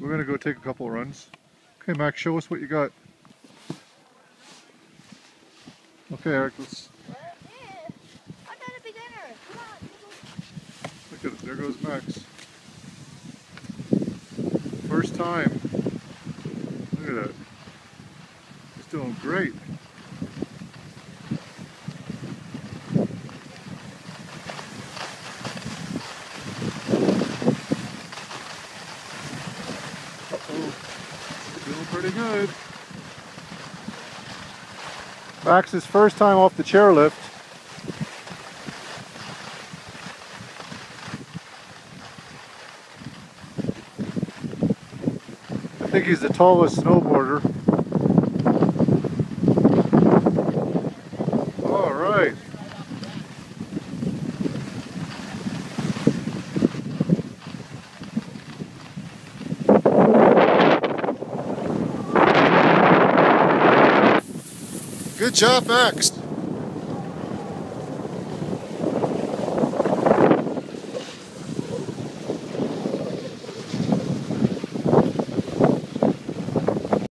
We're gonna go take a couple runs. Okay, Max, show us what you got. Okay, Eric, let's look at it. There goes Max. First time. Look at that. He's doing great. Uh-oh. Pretty good. Max's first time off the chairlift. I think he's the tallest snowboarder. Good job, Max.